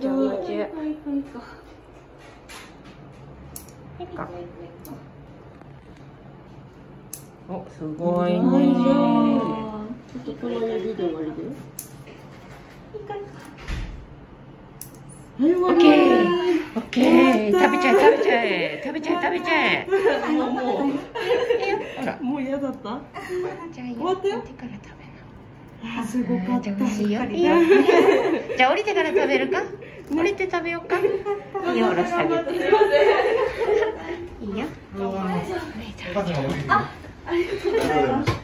じゃあもう一はいはいかいい。か。おすごいね。はいじゃあちょっとこの指で終わりでオッケー。オッケー。食べちゃえ食べちゃえ。食べちゃえ食べちゃえ。もうもうもう嫌だったじゃあから食べなあすごかったじゃあ降りてから食べるか降りて食べようか。いい。よ下ろしてあげて。いいよ。ありがとうございます。